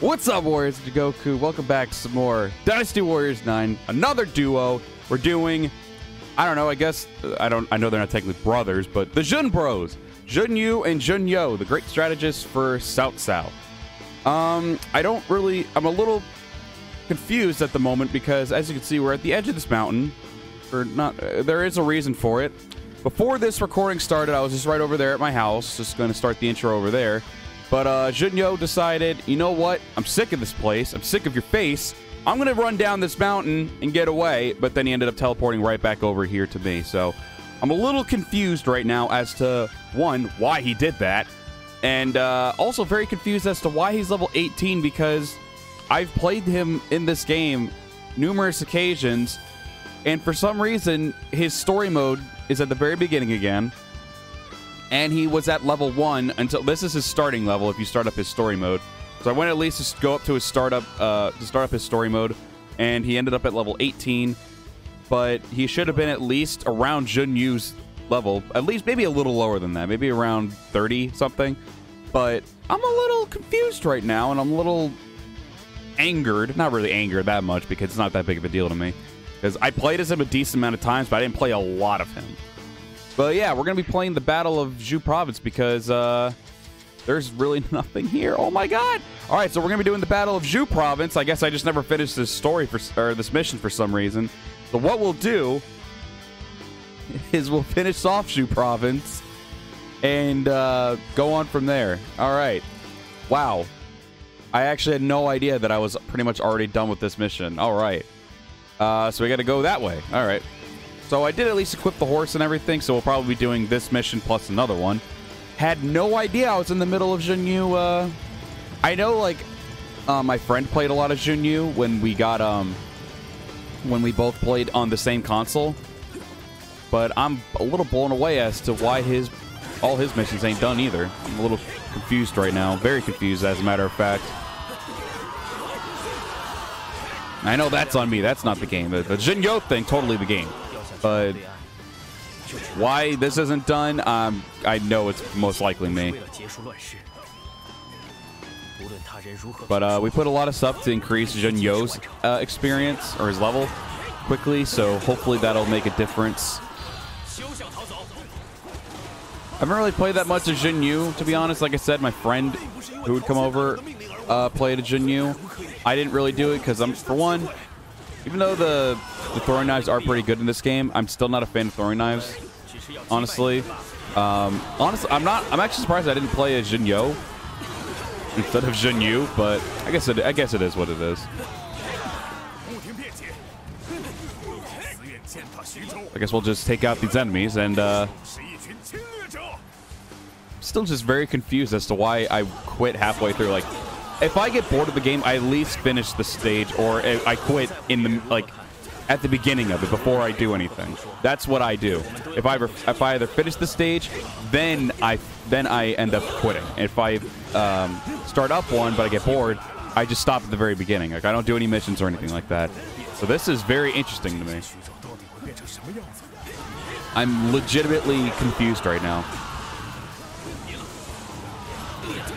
What's up, Warriors? It's Goku. Welcome back to some more Dynasty Warriors 9. Another duo. We're doing, I don't know, I guess, I don't, I know they're not technically brothers, but the Xun Bros. Xun Yu and Xun You, the great strategists for Cao Cao. Um, I don't really, I'm a little confused at the moment because, as you can see, we're at the edge of this mountain. Or not, uh, there is a reason for it. Before this recording started, I was just right over there at my house, just going to start the intro over there. But uh, Xun You decided, you know what? I'm sick of this place. I'm sick of your face. I'm going to run down this mountain and get away. But then he ended up teleporting right back over here to me. So I'm a little confused right now as to, one, why he did that. And uh, also very confused as to why he's level 18 because I've played him in this game numerous occasions. And for some reason, his story mode is at the very beginning again. And he was at level one until this is his starting level if you start up his story mode. So I went at least to go up to his startup uh, to start up his story mode, and he ended up at level 18. But he should have been at least around Xun Yu's level, at least maybe a little lower than that, maybe around 30 something. But I'm a little confused right now, and I'm a little angered. Not really angered that much because it's not that big of a deal to me. Because I played as him a decent amount of times, but I didn't play a lot of him. But yeah, we're going to be playing the Battle of Xu Province because uh, there's really nothing here. Oh my god! All right, so we're going to be doing the Battle of Xu Province. I guess I just never finished this story for or this mission for some reason. So what we'll do is we'll finish off Xu Province and uh, go on from there. All right. Wow. I actually had no idea that I was pretty much already done with this mission. All right. Uh, so we got to go that way. All right. So I did at least equip the horse and everything, so we'll probably be doing this mission plus another one. Had no idea I was in the middle of Xun Yu. Uh, I know, like, uh, my friend played a lot of Xun Yu when we got, um, when we both played on the same console. But I'm a little blown away as to why his, all his missions ain't done either. I'm a little confused right now. Very confused, as a matter of fact. I know that's on me. That's not the game. The, the Xun You thing, totally the game. But why this isn't done, um, I know it's most likely me. But uh, we put a lot of stuff to increase Xun You's uh, experience or his level quickly, so hopefully that'll make a difference. I haven't really played that much of Xun Yu, to be honest. Like I said, my friend who would come over uh, played a Xun Yu. I didn't really do it because I'm, for one, even though the the throwing knives are pretty good in this game, I'm still not a fan of throwing knives. Honestly, um, honestly, I'm not. I'm actually surprised I didn't play as Xun You instead of Xun Yu, but I guess it. I guess it is what it is. I guess we'll just take out these enemies and. Uh, still just very confused as to why I quit halfway through. Like, if I get bored of the game, I at least finish the stage, or I quit in the like at the beginning of it before I do anything. That's what I do. If I if I either finish the stage, then I then I end up quitting. If I um, start up one but I get bored, I just stop at the very beginning. Like I don't do any missions or anything like that. So this is very interesting to me. I'm legitimately confused right now.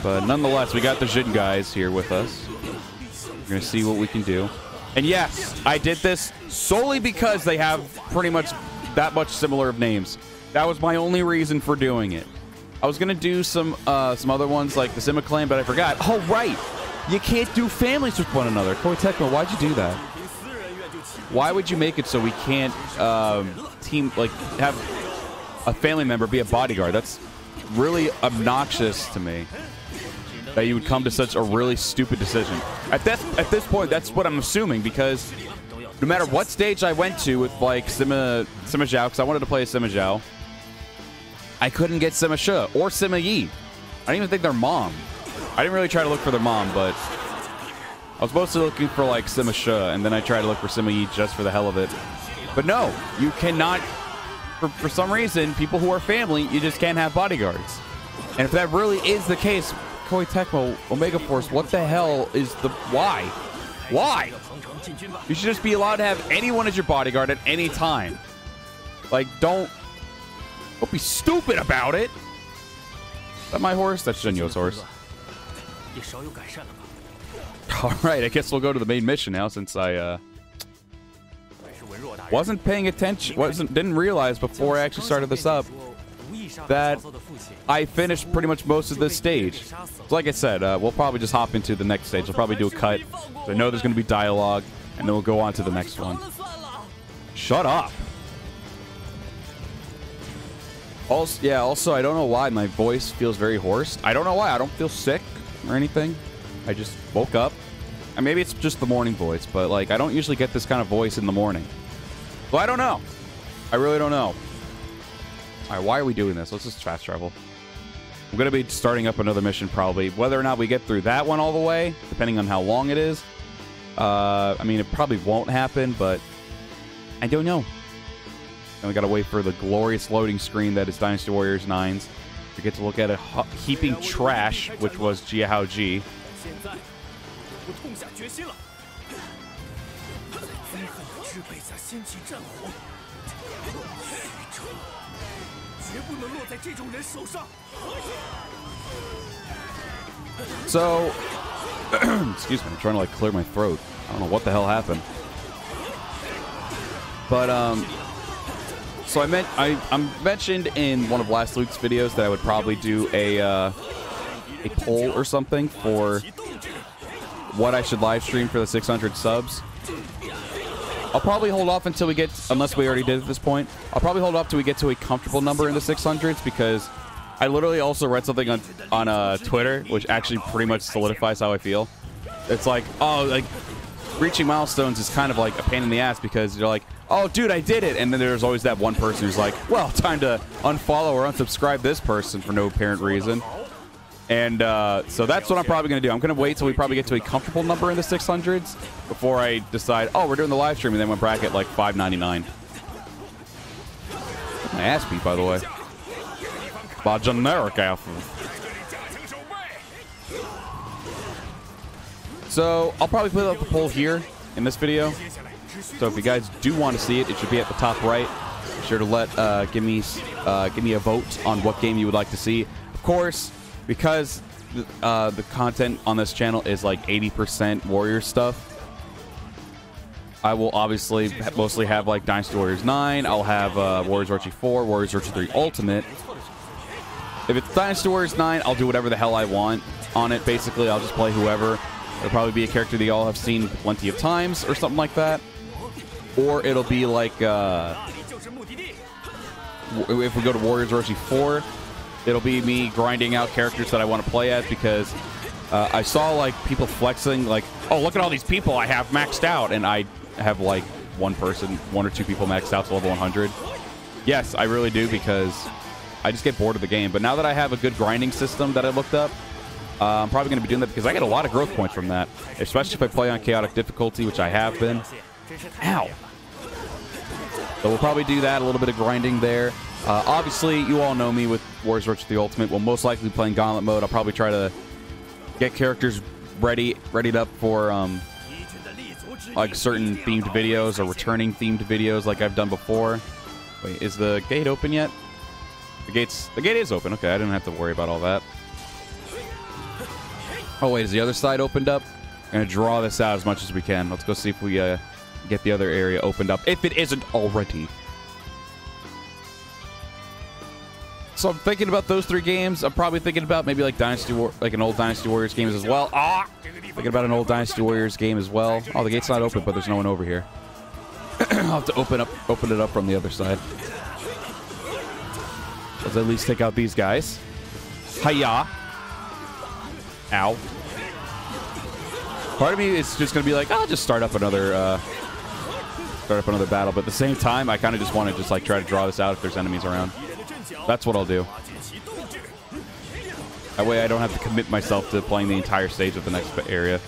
But nonetheless, we got the Xun guys here with us. We're going to see what we can do. And yes, I did this solely because they have pretty much that much similar of names. That was my only reason for doing it. I was going to do some uh, some other ones like the Sima clan, but I forgot. Oh, right. You can't do families with one another. Koei Tecmo, why'd you do that? Why would you make it so we can't um, team, like, have a family member be a bodyguard? That's really obnoxious to me that you would come to such a really stupid decision. At this at this point, that's what I'm assuming because no matter what stage I went to with like Sima Sima Zhao, because I wanted to play Sima Zhao, I couldn't get Sima Shi or Sima Yi. I didn't even think their mom. I didn't really try to look for their mom, but I was mostly looking for like Sima Shi, and then I tried to look for Sima Yi just for the hell of it. But no, you cannot. For, for some reason, people who are family, you just can't have bodyguards. And if that really is the case, Koei Tecmo, Omega Force, what the hell is the... Why? Why? You should just be allowed to have anyone as your bodyguard at any time. Like, don't... Don't be stupid about it. Is that my horse? That's Xun You's horse. All right, I guess we'll go to the main mission now since I uh, wasn't paying attention, wasn't didn't realize before I actually started this up that I finished pretty much most of this stage. So like I said, uh, we'll probably just hop into the next stage. We'll probably do a cut. So I know there's going to be dialogue, and then we'll go on to the next one. Shut up. Also, yeah, also, I don't know why my voice feels very hoarse. I don't know why. I don't feel sick or anything. I just woke up. And maybe it's just the morning voice, but, like, I don't usually get this kind of voice in the morning. So I don't know. I really don't know. All right, why are we doing this? Let's just fast travel. I'm going to be starting up another mission probably. Whether or not we get through that one all the way, depending on how long it is. Uh, I mean, it probably won't happen, but I don't know. And we got to wait for the glorious loading screen that is Dynasty Warriors 9's We get to look at a heaping trash, which was Jiahao Ji. So, excuse me, I'm trying to like clear my throat. I don't know what the hell happened. But um, so I meant I I'm mentioned in one of last Luke's videos that I would probably do a uh, a poll or something for what I should live stream for the 600 subs. I'll probably hold off until we get, unless we already did at this point, I'll probably hold off till we get to a comfortable number in the 600s because I literally also read something on, on uh, Twitter, which actually pretty much solidifies how I feel. It's like, oh, like, reaching milestones is kind of like a pain in the ass because you're like, oh, dude, I did it. And then there's always that one person who's like, well, time to unfollow or unsubscribe this person for no apparent reason. And uh, so that's what I'm probably going to do. I'm going to wait till we probably get to a comfortable number in the 600s before I decide, oh, we're doing the live stream, and then we bracket like 5.99. My ass beat, by the way. By generic alpha. So I'll probably put up the poll here in this video. So if you guys do want to see it, it should be at the top right. Be sure to let uh, give me uh, give me a vote on what game you would like to see. Of course, because uh, the content on this channel is like 80% Warrior stuff. I will obviously mostly have like Dynasty Warriors 9. I'll have uh, Warriors Orochi 4, Warriors Orochi 3 Ultimate. If it's Dynasty Warriors 9, I'll do whatever the hell I want on it. Basically, I'll just play whoever. It'll probably be a character that y'all have seen plenty of times or something like that. Or it'll be like, uh, if we go to Warriors Orochi 4, it'll be me grinding out characters that I want to play as because uh, I saw like people flexing like, oh, look at all these people I have maxed out, and I have like one person, one or two people maxed out to level 100. Yes, I really do because I just get bored of the game. But now that I have a good grinding system that I looked up, uh, I'm probably going to be doing that because I get a lot of growth points from that, especially if I play on chaotic difficulty, which I have been. Ow. So we'll probably do that, a little bit of grinding there. Uh, obviously, you all know me with Warriors Orochi the Ultimate. We'll most likely be playing Gauntlet mode. I'll probably try to get characters ready, readied up for um, like certain themed videos or returning themed videos like I've done before. Wait, is the gate open yet? The gate's the gate is open. Okay, I didn't have to worry about all that. Oh wait, is the other side opened up? I'm gonna draw this out as much as we can. Let's go see if we uh, get the other area opened up, if it isn't already. So I'm thinking about those three games. I'm probably thinking about maybe like Dynasty War like an old Dynasty Warriors games as well. Ah, thinking about an old Dynasty Warriors game as well. Oh, the gate's not open, but there's no one over here. I'll have to open up open it up from the other side. Let's at least take out these guys. Hiya. Ow. Part of me is just gonna be like, I'll just start up another uh, start up another battle, but at the same time, I kind of just want to just like try to draw this out if there's enemies around. That's what I'll do. That way I don't have to commit myself to playing the entire stage of the next area.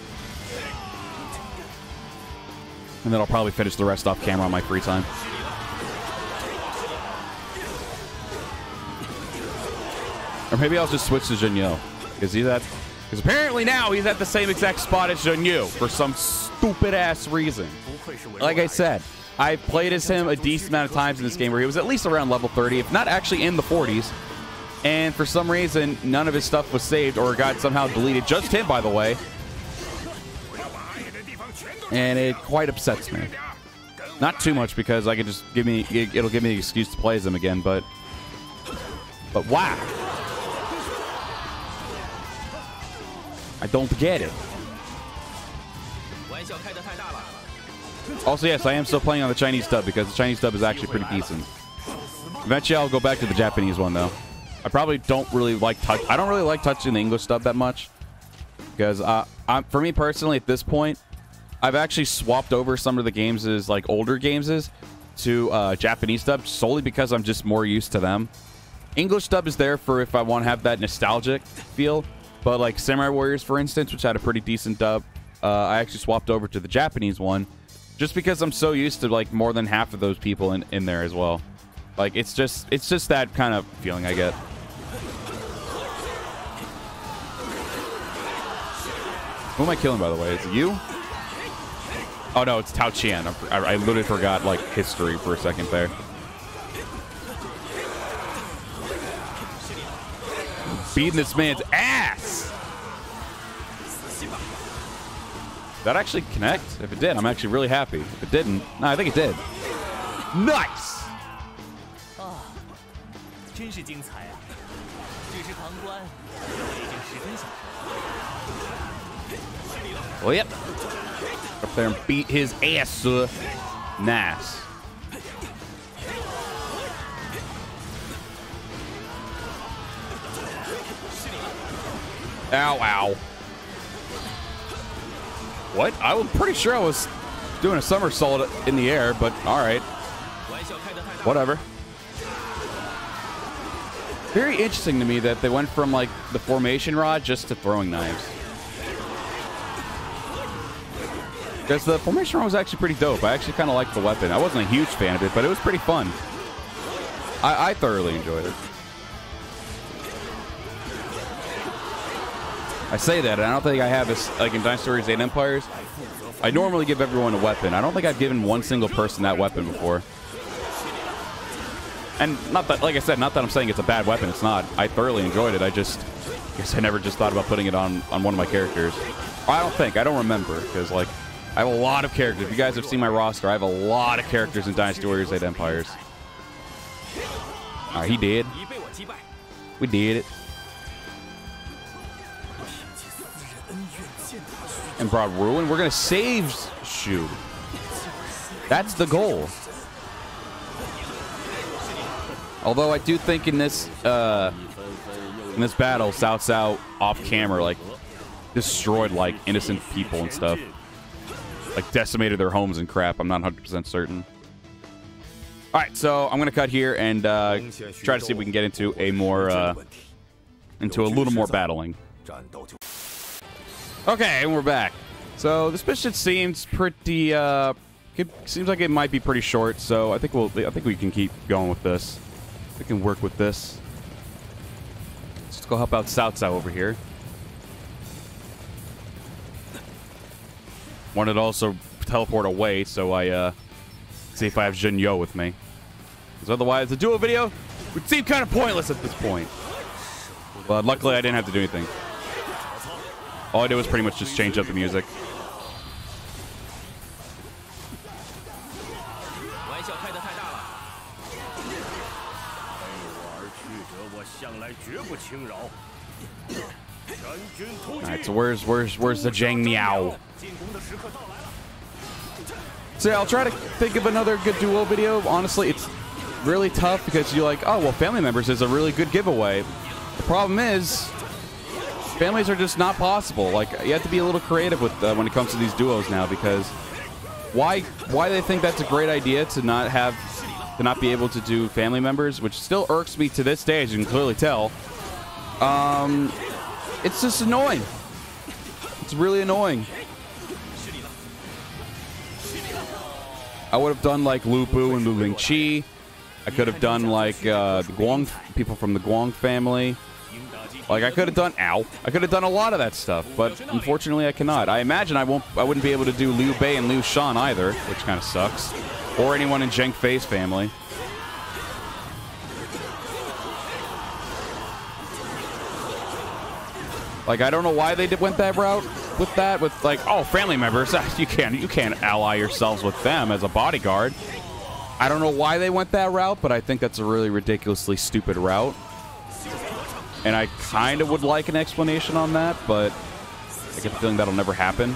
And then I'll probably finish the rest off camera on my free time. Or maybe I'll just switch to Xun You. Because he's that? Because apparently now he's at the same exact spot as Xun Yu for some stupid-ass reason. Like I said, I've played as him a decent amount of times in this game where he was at least around level 30, if not actually in the 40s. And for some reason, none of his stuff was saved or got somehow deleted. Just him, by the way. and it quite upsets me. Not too much because I can just give me it'll give me an excuse to play as him again, but but why? I don't get it. Also, yes, I am still playing on the Chinese dub because the Chinese dub is actually pretty decent. Eventually, I'll go back to the Japanese one though. I probably don't really like touch. I don't really like touching the English dub that much because uh, I'm, for me personally, at this point, I've actually swapped over some of the games as like older games is to uh, Japanese dub solely because I'm just more used to them. English dub is there for if I want to have that nostalgic feel, but like Samurai Warriors, for instance, which had a pretty decent dub, uh, I actually swapped over to the Japanese one just because I'm so used to like more than half of those people in, in there as well. Like it's just it's just that kind of feeling I get. Who am I killing, by the way? Is it you? Oh, no, it's Tao Qian. I, I literally forgot, like, history for a second there. Beating this man's ass! That actually connect? If it did, I'm actually really happy. If it didn't, no, I think it did. Nice! Well, yep. Up there and beat his ass, sir. Nice. Ow, ow. What? I was pretty sure I was doing a somersault in the air, but all right. Whatever. Very interesting to me that they went from like the formation rod just to throwing knives. Because the formation rod was actually pretty dope. I actually kind of liked the weapon. I wasn't a huge fan of it, but it was pretty fun. I, I thoroughly enjoyed it. I say that, and I don't think I have this, like in Dynasty Warriors 8 Empires, I normally give everyone a weapon. I don't think I've given one single person that weapon before. And not that, like I said, not that I'm saying it's a bad weapon. It's not. I thoroughly enjoyed it. I just, I guess I never just thought about putting it on, on one of my characters. I don't think. I don't remember, because, like, I have a lot of characters. If you guys have seen my roster, I have a lot of characters in Dynasty Warriors 8 Empires. All right, he did. We did it. And brought ruin. We're gonna save Shu. That's the goal. Although I do think in this uh, in this battle, Cao Cao off camera like destroyed like innocent people and stuff, like decimated their homes and crap. I'm not 100 percent certain. All right, so I'm gonna cut here and uh, try to see if we can get into a more uh, into a little more battling. Okay, and we're back. So this mission seems pretty. Uh, it seems like it might be pretty short. So I think we'll. I think we can keep going with this. We can work with this. Let's go help out Cao over here. Wanted to also teleport away, so I uh, see if I have Xun You with me. Because otherwise, the duo video would seem kind of pointless at this point. But luckily, I didn't have to do anything. All I did was pretty much just change up the music. Alright, so where's where's where's the Zhang Liao? So yeah, I'll try to think of another good duo video. Honestly, it's really tough because you're like, oh well, family members is a really good giveaway. The problem is families are just not possible. Like you have to be a little creative with uh, when it comes to these duos now because why why they think that's a great idea to not have to not be able to do family members, which still irks me to this day, as you can clearly tell. Um, it's just annoying. It's really annoying. I would have done like Lu Bu and Lu Lingqi. I could have done like uh, the Guan people from the Guan family. Like I could have done ow. I could have done a lot of that stuff, but unfortunately I cannot. I imagine I won't I wouldn't be able to do Liu Bei and Liu Shan either, which kind of sucks. Or anyone in Zhang Fei's family. Like I don't know why they did, went that route, with that with like oh family members you can't you can't ally yourselves with them as a bodyguard. I don't know why they went that route, but I think that's a really ridiculously stupid route. And I kind of would like an explanation on that, but I get the feeling that'll never happen.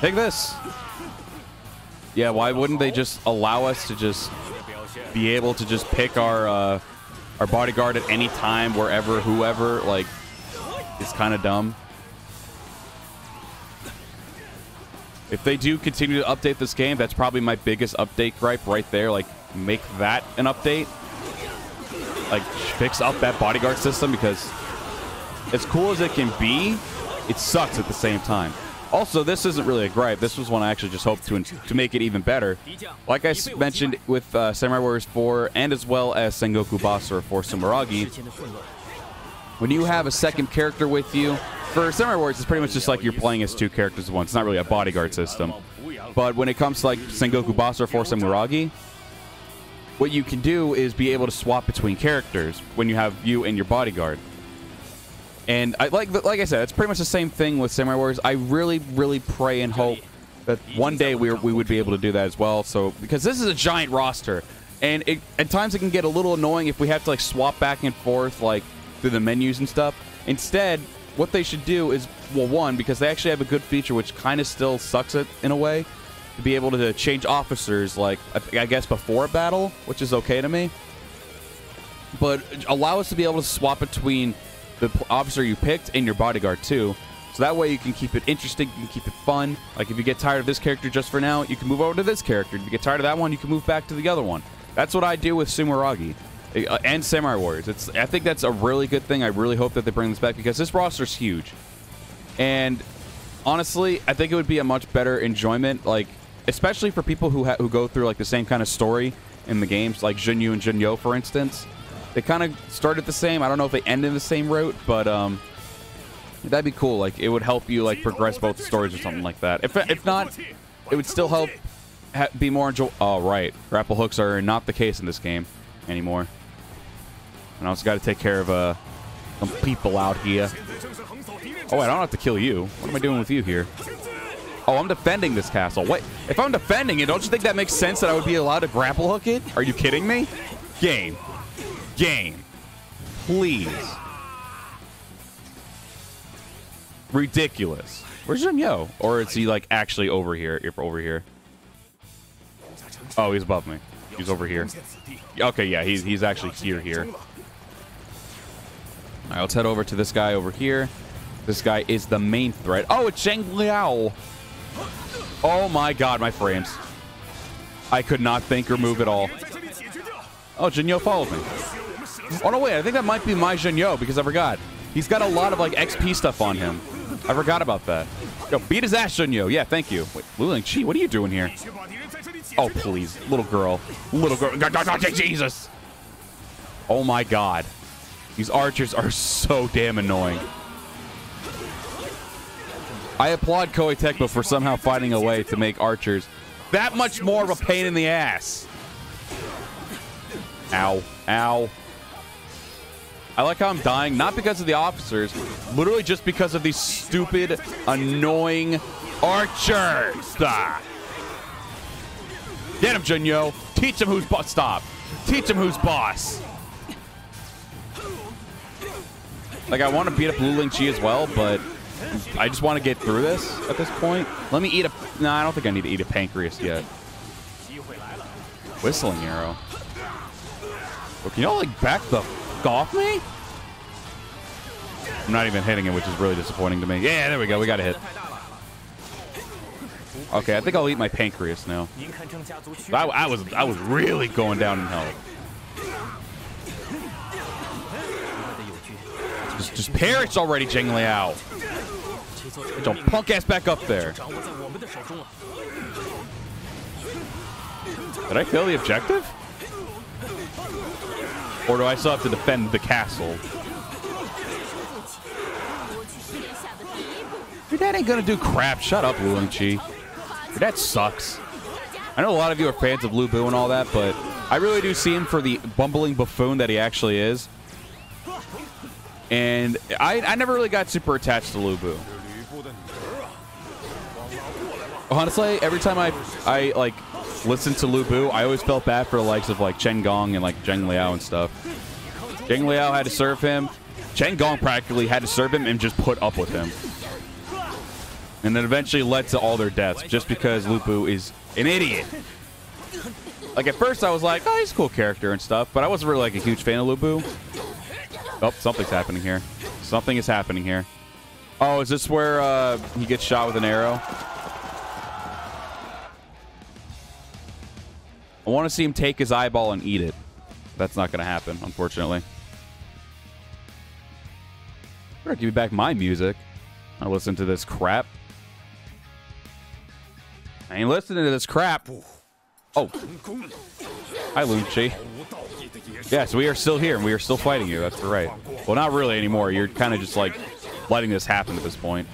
Take this. Yeah, why wouldn't they just allow us to just be able to just pick our uh, our bodyguard at any time, wherever, whoever? Like, it's kind of dumb. If they do continue to update this game, that's probably my biggest update gripe right there. Like, make that an update. Like, fix up that bodyguard system because as cool as it can be, it sucks at the same time. Also, this isn't really a gripe. This was one I actually just hoped to to make it even better. Like I mentioned with uh, Samurai Warriors 4 and as well as Sengoku Basara for Sumeragi, when you have a second character with you, for Samurai Warriors, it's pretty much just like you're playing as two characters at once. It's not really a bodyguard system. But when it comes to like Sengoku Basara for Muragi, what you can do is be able to swap between characters when you have you and your bodyguard. And I like like I said, it's pretty much the same thing with Samurai Warriors. I really, really pray and hope that one day we, we would be able to do that as well. So because this is a giant roster, and it, at times it can get a little annoying if we have to like swap back and forth like through the menus and stuff. Instead, what they should do is well, one because they actually have a good feature which kind of still sucks it in a way to be able to change officers like I guess before a battle, which is okay to me. But allow us to be able to swap between the officer you picked and your bodyguard too. So that way you can keep it interesting, you can keep it fun. Like if you get tired of this character just for now, you can move over to this character. If you get tired of that one, you can move back to the other one. That's what I do with Sumeragi uh, and Samurai Warriors. It's I think that's a really good thing. I really hope that they bring this back because this roster's huge. And honestly, I think it would be a much better enjoyment, like especially for people who who go through like the same kind of story in the games, like Xun Yu and Xun You, for instance. They kind of started the same. I don't know if they end in the same route, but um, that'd be cool. Like it would help you like progress both stories or something like that. If if not, it would still help be more enjoy. Oh right, grapple hooks are not the case in this game anymore. And I also got to take care of uh, some people out here. Oh, I don't have to kill you. What am I doing with you here? Oh, I'm defending this castle. Wait, if I'm defending it, don't you think that makes sense that I would be allowed to grapple hook it? Are you kidding me? Game game. Please. Ridiculous. Where's Xun You? Or is he like actually over here? Over here. Oh, he's above me. He's over here. Okay, yeah, he's he's actually here here. All right, let's head over to this guy over here. This guy is the main threat. Oh, it's Zhang Liao. Oh my god, my frames. I could not think or move at all. Oh, Xun You followed me. Oh, no, wait. I think that might be my Xun You because I forgot. He's got a lot of, like, XP stuff on him. I forgot about that. Yo, beat his ass, Xun You. Yeah, thank you. Wait, Lu Lingqi, what are you doing here? Oh, please. Little girl. Little girl. Jesus. Oh, my God. These archers are so damn annoying. I applaud Koei Tecmo for somehow finding a way to make archers that much more of a pain in the ass. Ow. Ow. I like how I'm dying, not because of the officers, literally just because of these stupid, annoying archers. Ah. Get him, Xun You. Teach him who's boss. Stop. Teach him who's boss. Like, I want to beat up Lu Lingqi as well, but I just want to get through this at this point. Let me eat a... No, I don't think I need to eat a pancreas yet. Whistling arrow. Well, can y'all, like, back the off me? I'm not even hitting it, which is really disappointing to me. Yeah, there we go. We got a hit. Okay, I think I'll eat my pancreas now. I, I was I was really going down in hell. Just, parrots already, Zhang Liao. Don't punk ass back up there. Did I kill the objective? Or do I still have to defend the castle? Your dad ain't gonna do crap. Shut up, Lu Lingqi. Your dad sucks. I know a lot of you are fans of Lu Bu and all that, but I really do see him for the bumbling buffoon that he actually is. And I, I never really got super attached to Lu Bu. Honestly, every time I I like listened to Lu Bu, I always felt bad for the likes of like Chen Gong and like Zhang Liao and stuff. Zhang Liao had to serve him. Chen Gong practically had to serve him and just put up with him. And then eventually led to all their deaths just because Lu Bu is an idiot. Like at first I was like, oh, he's a cool character and stuff, but I wasn't really like a huge fan of Lu Bu. Oh, something's happening here. Something is happening here. Oh, is this where uh, he gets shot with an arrow? I want to see him take his eyeball and eat it. That's not going to happen, unfortunately. Better give me back my music. I listen to this crap. I ain't listening to this crap. Oh. Hi, Lunchi. Yes, we are still here, and we are still fighting you. That's right. Well, not really anymore. You're kind of just, like, letting this happen at this point.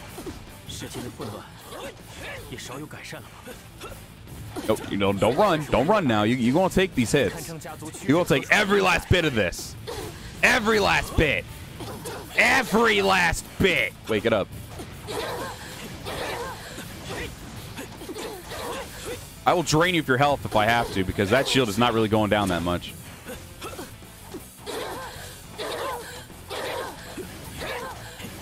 Oh, you know, don't run. Don't run now. You, you're going to take these hits. You're going to take every last bit of this. Every last bit. Every last bit. Wake it up. I will drain you of your health if I have to, because that shield is not really going down that much.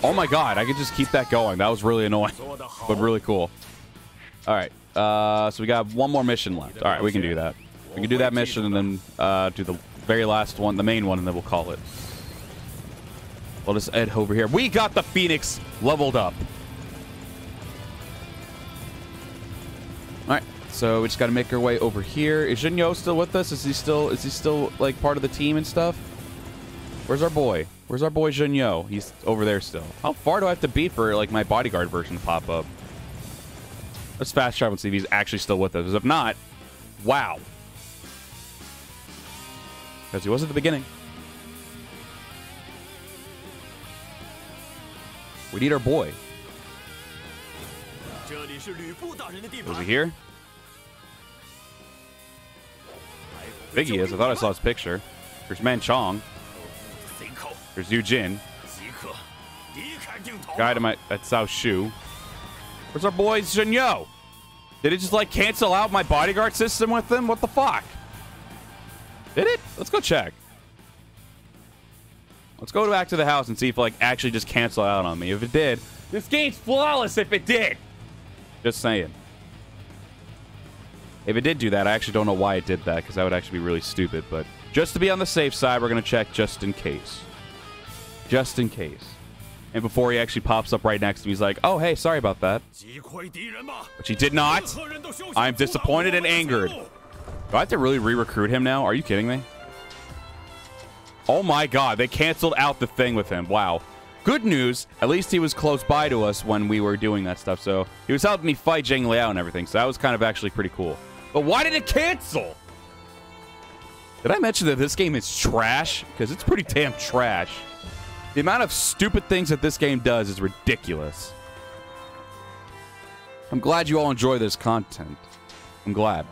Oh my god, I could just keep that going. That was really annoying, but really cool. All right, uh, so we got one more mission left. All right, we can do that. We can do that mission and then uh, do the very last one, the main one, and then we'll call it. We'll just head over here. We got the Phoenix leveled up. All right, so we just got to make our way over here. Is Xun You still with us? Is he still is he still like part of the team and stuff? Where's our boy? Where's our boy Xun You? He's over there still. How far do I have to beat for like my bodyguard version to pop up? Let's fast travel and see if he's actually still with us. If not, wow. Because he was at the beginning. We need our boy. Was he here? Think he is. I thought I saw his picture. There's Man Chong. There's Yu Jin. Guy to my that's Cao Shu. Where's our boy Xun You? Did it just like cancel out my bodyguard system with them? What the fuck? Did it? Let's go check. Let's go back to the house and see if like actually just cancel out on me. If it did, this game's flawless if it did. Just saying. If it did do that, I actually don't know why it did that because that would actually be really stupid. But just to be on the safe side, we're going to check just in case just in case. And before he actually pops up right next to me, he's like, oh, hey, sorry about that. But he did not. I'm disappointed and angered. Do I have to really re-recruit him now? Are you kidding me? Oh my god, they canceled out the thing with him. Wow. Good news, at least he was close by to us when we were doing that stuff, so he was helping me fight Zhang Liao and everything, so that was kind of actually pretty cool. But why did it cancel? Did I mention that this game is trash? Because it's pretty damn trash. The amount of stupid things that this game does is ridiculous. I'm glad you all enjoy this content. I'm glad.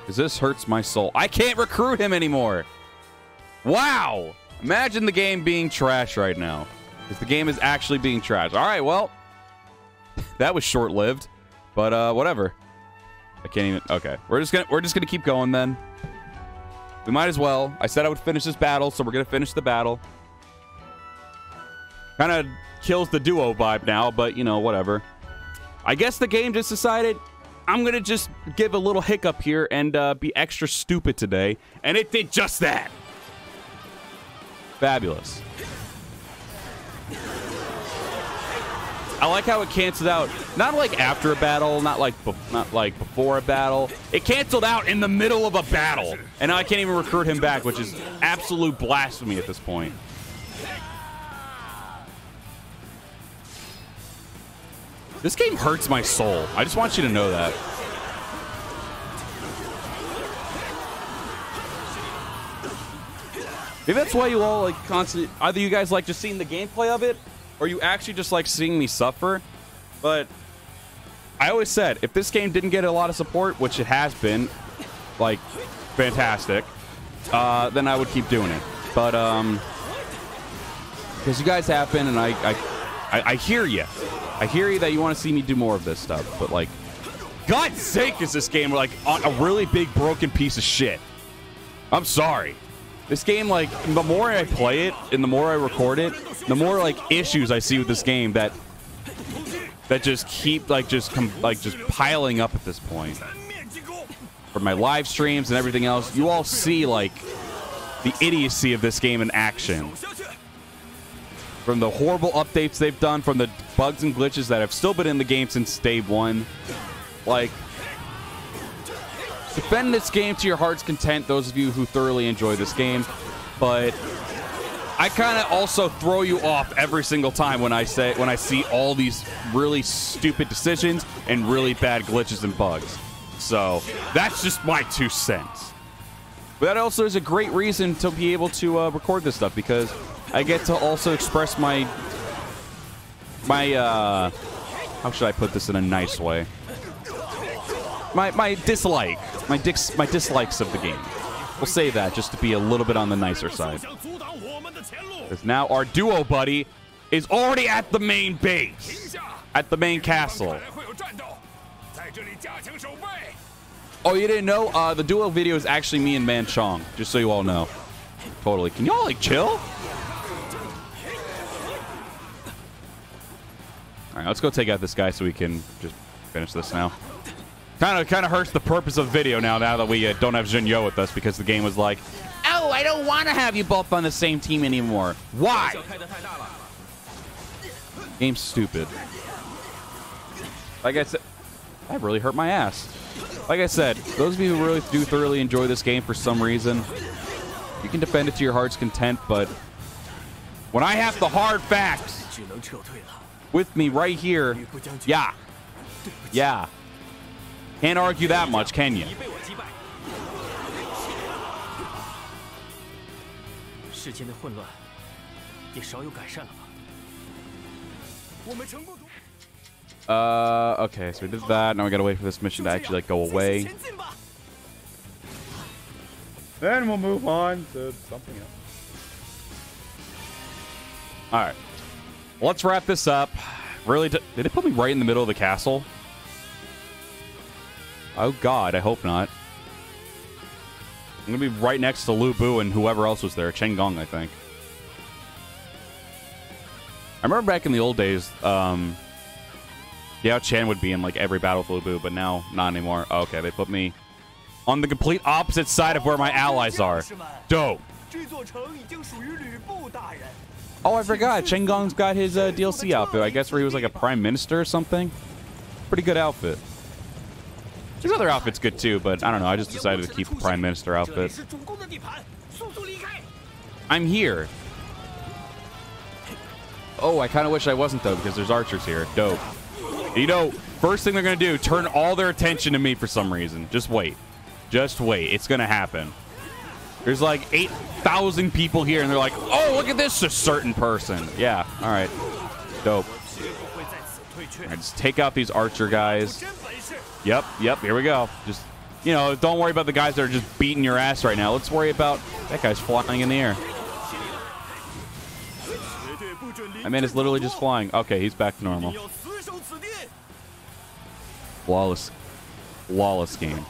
Because this hurts my soul. I can't recruit him anymore. Wow. Imagine the game being trash right now. Because the game is actually being trash. All right, well. that was short-lived. But uh, whatever. I can't even... Okay. We're just gonna we're just gonna keep going then. We might as well. I said I would finish this battle, so we're going to finish the battle. Kind of kills the duo vibe now, but, you know, whatever. I guess the game just decided I'm going to just give a little hiccup here and uh, be extra stupid today. And it did just that. Fabulous. I like how it canceled out, not like after a battle, not like not like before a battle. It canceled out in the middle of a battle, and now I can't even recruit him back, which is absolute blasphemy at this point. This game hurts my soul. I just want you to know that. Maybe that's why you all like constantly. Either you guys like just seeing the gameplay of it, or you actually just like seeing me suffer. But I always said, if this game didn't get a lot of support, which it has been, like fantastic, uh, then I would keep doing it. But um, because you guys have been, and I, I, I, I hear you. I hear you that you want to see me do more of this stuff, but like, God's sake, is this game like a really big broken piece of shit? I'm sorry. This game, like, the more I play it and the more I record it, the more like issues I see with this game that that just keep like just like just piling up at this point. For my live streams and everything else, you all see like the idiocy of this game in action. From the horrible updates they've done, from the bugs and glitches that have still been in the game since day one. Like, defend this game to your heart's content, those of you who thoroughly enjoy this game. But I kind of also throw you off every single time when I say when I see all these really stupid decisions and really bad glitches and bugs. So that's just my two cents. But that also is a great reason to be able to uh, record this stuff because I get to also express my my uh, how should I put this in a nice way? My my dislike, my my dislikes of the game. We'll say that just to be a little bit on the nicer side. Because now our duo buddy is already at the main base, at the main castle. Oh, you didn't know? Uh, the duo video is actually me and Man Chong, just so you all know. Totally. Can y'all, like, chill? All right, let's go take out this guy so we can just finish this now. Kind of kind of hurts the purpose of video now, now that we uh, don't have Xun You with us because the game was like, oh, I don't want to have you both on the same team anymore. Why? Game's stupid. Like I said, that really hurt my ass. Like I said, those of you who really do thoroughly enjoy this game for some reason, you can defend it to your heart's content, but when I have the hard facts with me right here, yeah, yeah, can't argue that much, can you? Uh, okay, so we did that. Now we gotta wait for this mission to actually like go away. Then we'll move on to something else. All right, let's wrap this up. Really, did it put me right in the middle of the castle? Oh God, I hope not. I'm gonna be right next to Lu Bu and whoever else was there. Chen Gong, I think. I remember back in the old days, um, Yao Chen would be in like every battle with Lu Bu, but now not anymore. Oh, okay, they put me on the complete opposite side of where my allies are. Dope. Oh, I forgot. Chen Gong's got his uh, DLC outfit. I guess where he was like a prime minister or something. Pretty good outfit. His other outfit's good too, but I don't know. I just decided to keep the prime minister outfit. I'm here. Oh, I kind of wish I wasn't, though, because there's archers here. Dope. You know, first thing they're going to do, turn all their attention to me for some reason. Just wait. Just wait. It's going to happen. There's like 8,000 people here, and they're like, oh, look at this, a certain person. Yeah, all right. Dope. All right, just take out these archer guys. Yep, yep, here we go. Just, you know, don't worry about the guys that are just beating your ass right now. Let's worry about that guy's flying in the air. I mean, it's literally just flying. Okay, he's back to normal. Flawless. Flawless game.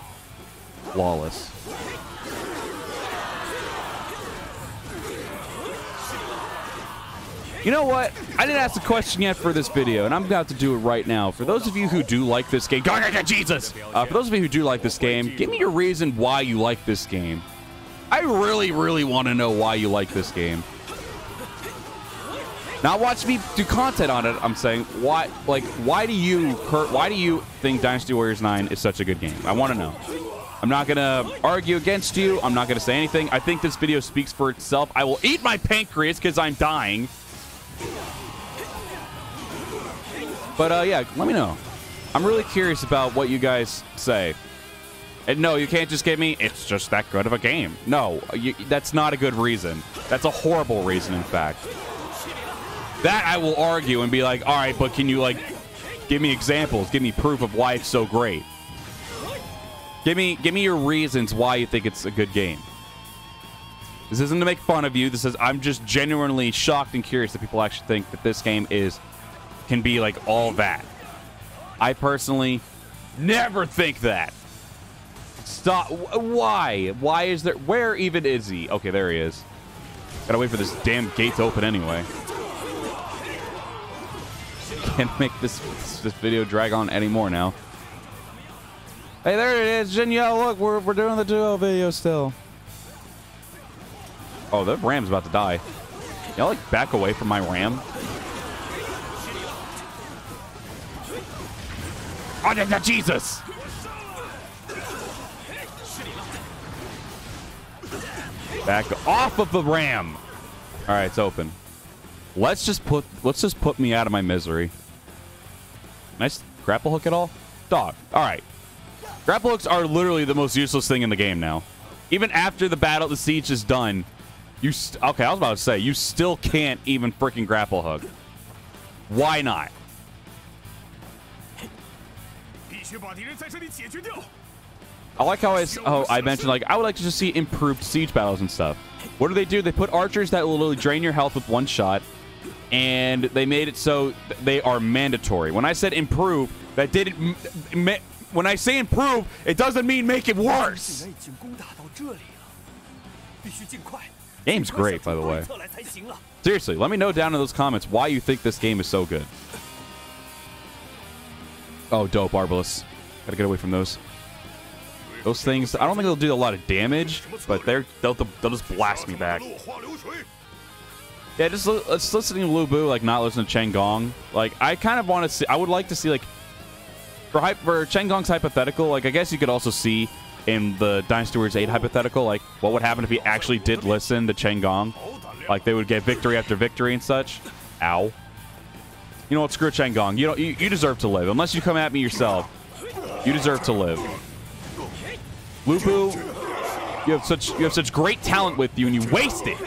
Flawless. You know what? I didn't ask the question yet for this video, and I'm about to do it right now. For those of you who do like this game, God, Jesus! Uh, for those of you who do like this game, give me your reason why you like this game. I really, really want to know why you like this game. Not watch me do content on it. I'm saying why, like, why do you, why do you think Dynasty Warriors 9 is such a good game? I want to know. I'm not to argue against you. I'm not to say anything. I think this video speaks for itself. I will eat my pancreas because I'm dying. But, uh, yeah, let me know. I'm really curious about what you guys say. And no, you can't just give me, it's just that good of a game. No, you, that's not a good reason. That's a horrible reason, in fact. That I will argue and be like, all right, but can you, like, give me examples? Give me proof of why it's so great. Give me give me your reasons why you think it's a good game. This isn't to make fun of you. This is I'm just genuinely shocked and curious that people actually think that this game is can be like all that. I personally never think that. Stop. Why? Why is there? Where even is he? Okay, there he is. Gotta wait for this damn gate to open anyway. Can't make this this video drag on anymore now. Hey, there it is, Jinyo. Look, we're we're doing the duo video still. Oh, the ram's about to die. Y'all like back away from my ram. Oh, Jesus! Back off of the ram. All right, it's open. Let's just put let's just put me out of my misery. Nice grapple hook at all? Dog. All right. Grapple hooks are literally the most useless thing in the game now. Even after the battle, the siege is done, you okay? I was about to say you still can't even freaking grapple hook. Why not? I like how I, oh, I mentioned, like, I would like to just see improved siege battles and stuff. What do they do? They put archers that will literally drain your health with one shot, and they made it so they are mandatory. When I said improve, that didn't... When I say improve, it doesn't mean make it worse. Game's great, by the way. Seriously, let me know down in those comments why you think this game is so good. Oh, dope, Arbalest. Gotta get away from those. Those things, I don't think they'll do a lot of damage, but they're they'll, they'll just blast me back. Yeah, just, just listening to Lu Bu, like not listening to Chen Gong. Like, I kind of want to see, I would like to see, like, for, for Chen Gong's hypothetical, like, I guess you could also see in the Dynasty Warriors 8 hypothetical, like, what would happen if he actually did listen to Chen Gong? Like, they would get victory after victory and such. Ow. You know what? Screw Gong. You, don't, you, you deserve to live. Unless you come at me yourself, you deserve to live. Lu Bu, you have such you have such great talent with you, and you waste it.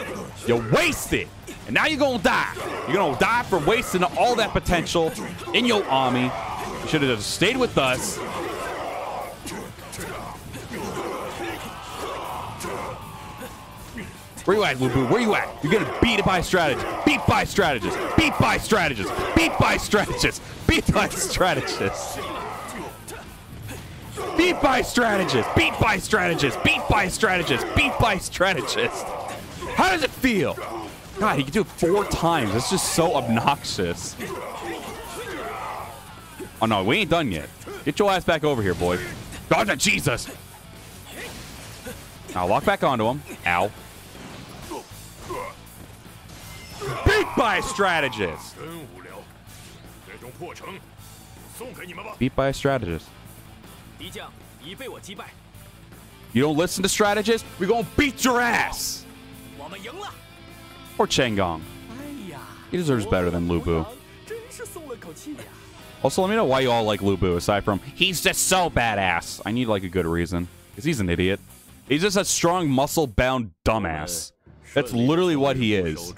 You waste it. And now you're gonna die. You're gonna die for wasting all that potential in your army. You should have just stayed with us Where you at, Lu Bu? Where you at? You're getting beat by strategist. Beat by strategist. Beat by strategist. Beat by strategist. Beat by strategist. Beat by strategist. Beat by strategist. Beat by strategist. Beat by strategist. How does it feel? God, he can do it four times. That's just so obnoxious. Oh, no, we ain't done yet. Get your ass back over here, boy. God, Jesus. I'll walk back onto him. Ow. Beat by strategist. Beat by a strategist. You don't listen to strategists? We're gonna beat your ass! Or Chen Gong He deserves better than Lu Bu. Also, let me know why you all like Lu Bu, aside from he's just so badass. I need like a good reason. Because he's an idiot. He's just a strong, muscle-bound dumbass. That's literally what he is.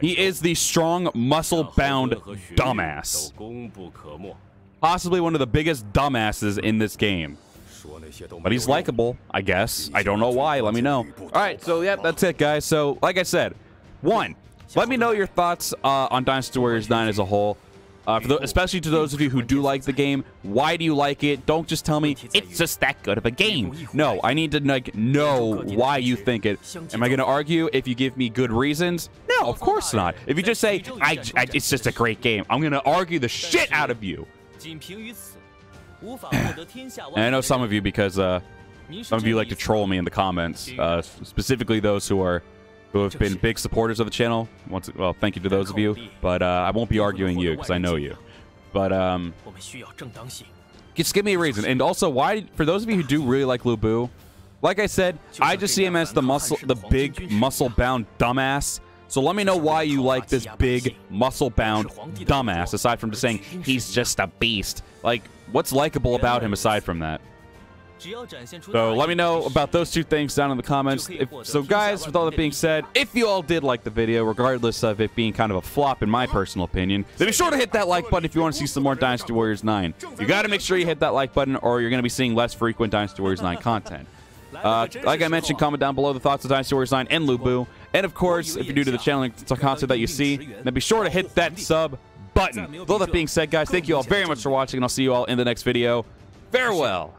He is the strong, muscle-bound dumbass. Possibly one of the biggest dumbasses in this game. But he's likable, I guess. I don't know why. Let me know. All right, so yeah, that's it, guys. So, like I said, one, let me know your thoughts uh, on Dynasty Warriors 9 as a whole. Uh, the, especially to those of you who do like the game, why do you like it? Don't just tell me it's just that good of a game. No, I need to like know why you think it. Am I going to argue if you give me good reasons? No, of course not. If you just say I, I, it's just a great game, I'm going to argue the shit out of you. I know some of you because uh, some of you like to troll me in the comments, uh, specifically those who are who have been big supporters of the channel. Once, well, thank you to those of you, but uh, I won't be arguing you because I know you. But um, just give me a reason. And also, why for those of you who do really like Lu Bu, like I said, I just see him as the muscle, the big muscle-bound dumbass. So let me know why you like this big muscle-bound dumbass. Aside from just saying he's just a beast, like what's likable about him aside from that? So let me know about those two things down in the comments. If, so guys, with all that being said, if you all did like the video, regardless of it being kind of a flop in my personal opinion, then be sure to hit that like button if you want to see some more Dynasty Warriors 9. You got to make sure you hit that like button or you're going to be seeing less frequent Dynasty Warriors 9 content. Uh, like I mentioned, comment down below the thoughts of Dynasty Warriors 9 and Lu Bu. And of course, if you're new to the channel and it's a content that you see, then be sure to hit that sub button. With all that being said, guys, thank you all very much for watching, and I'll see you all in the next video. Farewell.